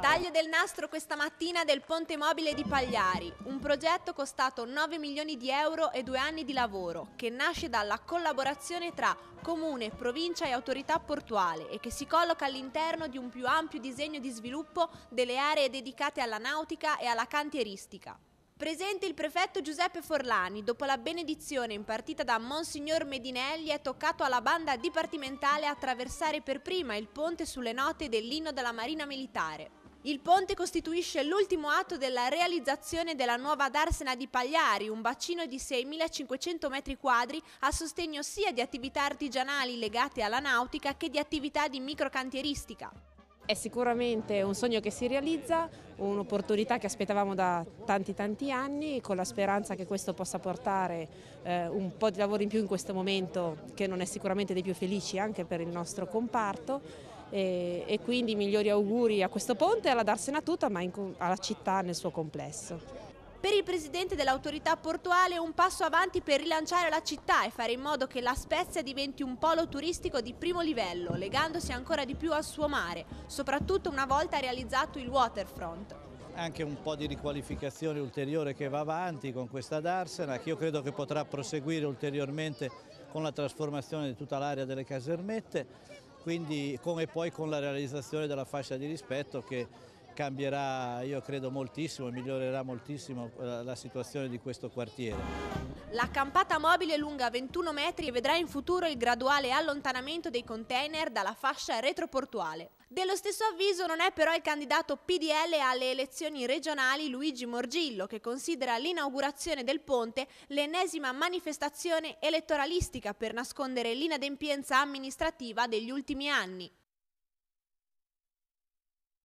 Taglio del nastro questa mattina del ponte mobile di Pagliari, un progetto costato 9 milioni di euro e due anni di lavoro, che nasce dalla collaborazione tra comune, provincia e autorità portuale e che si colloca all'interno di un più ampio disegno di sviluppo delle aree dedicate alla nautica e alla cantieristica. Presente il prefetto Giuseppe Forlani, dopo la benedizione impartita da Monsignor Medinelli è toccato alla banda dipartimentale attraversare per prima il ponte sulle note dell'inno della Marina Militare. Il ponte costituisce l'ultimo atto della realizzazione della nuova Darsena di Pagliari, un bacino di 6.500 metri quadri a sostegno sia di attività artigianali legate alla nautica che di attività di microcantieristica. È sicuramente un sogno che si realizza, un'opportunità che aspettavamo da tanti tanti anni con la speranza che questo possa portare eh, un po' di lavoro in più in questo momento che non è sicuramente dei più felici anche per il nostro comparto e, e quindi migliori auguri a questo ponte e alla Darsena tutta ma in, alla città nel suo complesso. Per il presidente dell'autorità portuale un passo avanti per rilanciare la città e fare in modo che la Spezia diventi un polo turistico di primo livello, legandosi ancora di più al suo mare, soprattutto una volta realizzato il waterfront. Anche un po' di riqualificazione ulteriore che va avanti con questa Darsena che io credo che potrà proseguire ulteriormente con la trasformazione di tutta l'area delle casermette quindi come poi con la realizzazione della fascia di rispetto che cambierà io credo moltissimo e migliorerà moltissimo eh, la situazione di questo quartiere. La campata mobile lunga 21 metri vedrà in futuro il graduale allontanamento dei container dalla fascia retroportuale. Dello stesso avviso non è però il candidato PDL alle elezioni regionali Luigi Morgillo, che considera l'inaugurazione del ponte l'ennesima manifestazione elettoralistica per nascondere l'inadempienza amministrativa degli ultimi anni.